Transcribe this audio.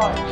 Lord.